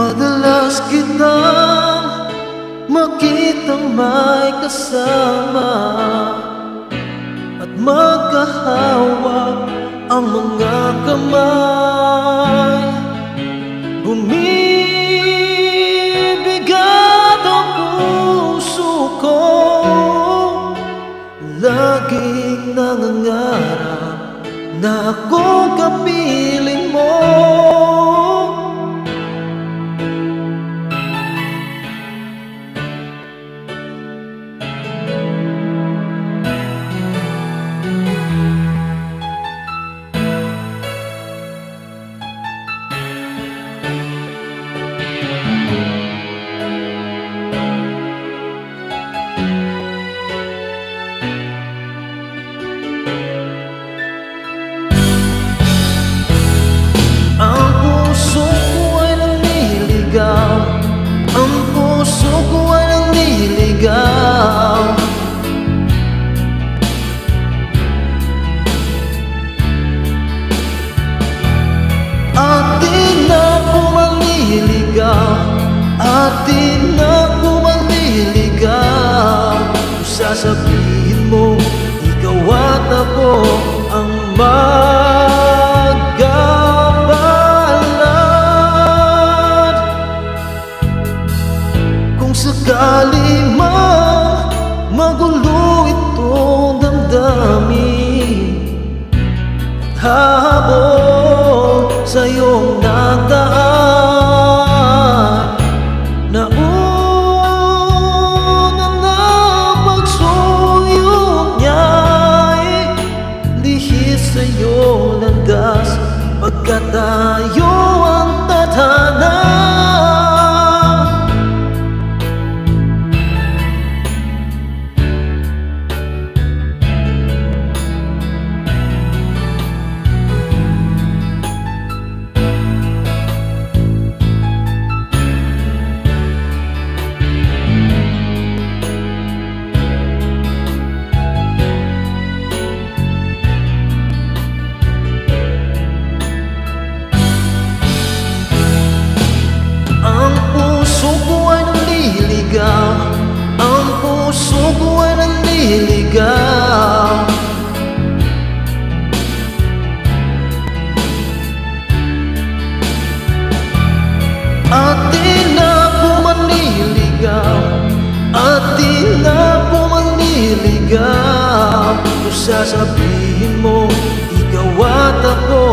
Madalas kitang makitang may kasama At magkahawak ang mga kamay. Bumibigat ang puso ko Laging nangangarap na ako kapiling At di na po manliligaw Kung sasabihin mo Ikaw at ako ang magkabalad Kung sakali man Magulo itong damdamin. Habol sa iyong nagdaan nanliligaw At di na po manliligaw. At di na po manliligaw. Kung sasabihin mo Ikaw at ako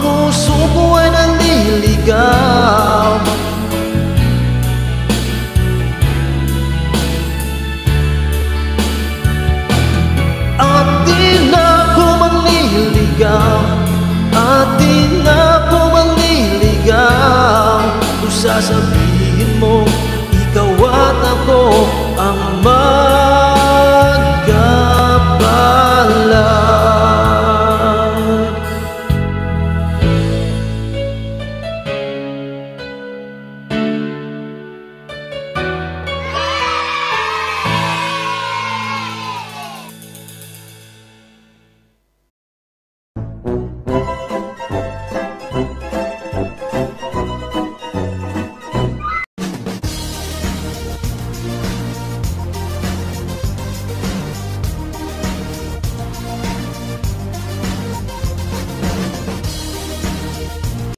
puso ko ay nanliligaw At di na po manliligaw At di na po manliligaw Kung sasabihin